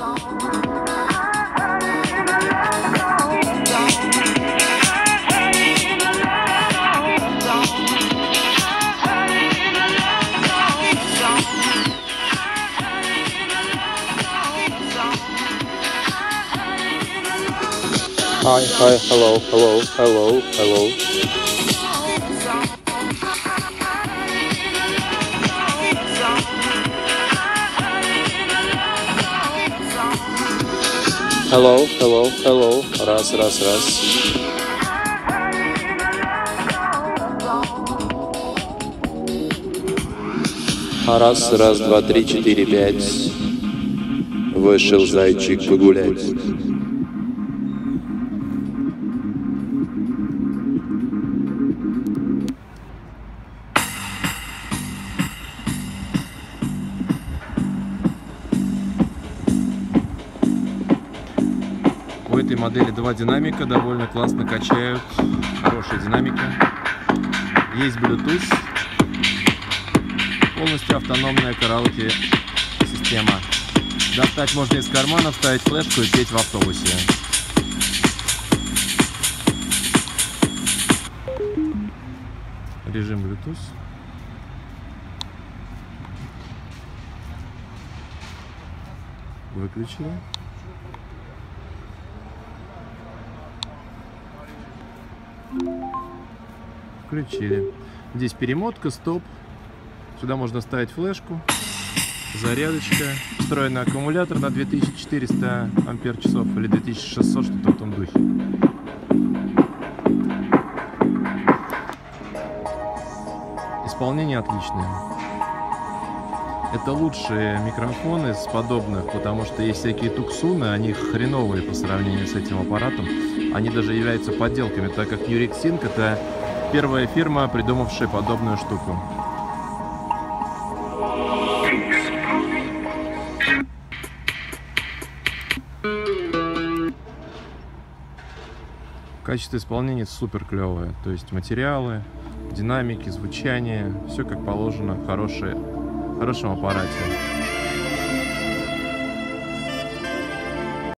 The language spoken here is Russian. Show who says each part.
Speaker 1: Hi, hi, hello, hello, hello, hello. Hello, hello, hello. Раз, раз, раз. Раз, раз, два, три, четыре, пять. Вышел зайчик погулять.
Speaker 2: Этой модели два динамика, довольно классно качают, хорошие динамики. Есть Bluetooth, полностью автономная караоке система. Достать можно из кармана, вставить флешку и петь в автобусе. Режим Bluetooth. Выключили. Включили. Здесь перемотка, стоп. Сюда можно ставить флешку. Зарядочка. Встроенный аккумулятор на 2400 ампер часов или 2600, что-то в том духе. Исполнение отличное. Это лучшие микрофоны с подобных, потому что есть всякие туксуны, они хреновые по сравнению с этим аппаратом. Они даже являются подделками, так как Синк это первая фирма, придумавшая подобную штуку. Качество исполнения супер клевое, то есть материалы, динамики, звучание, все как положено в хорошей, хорошем аппарате.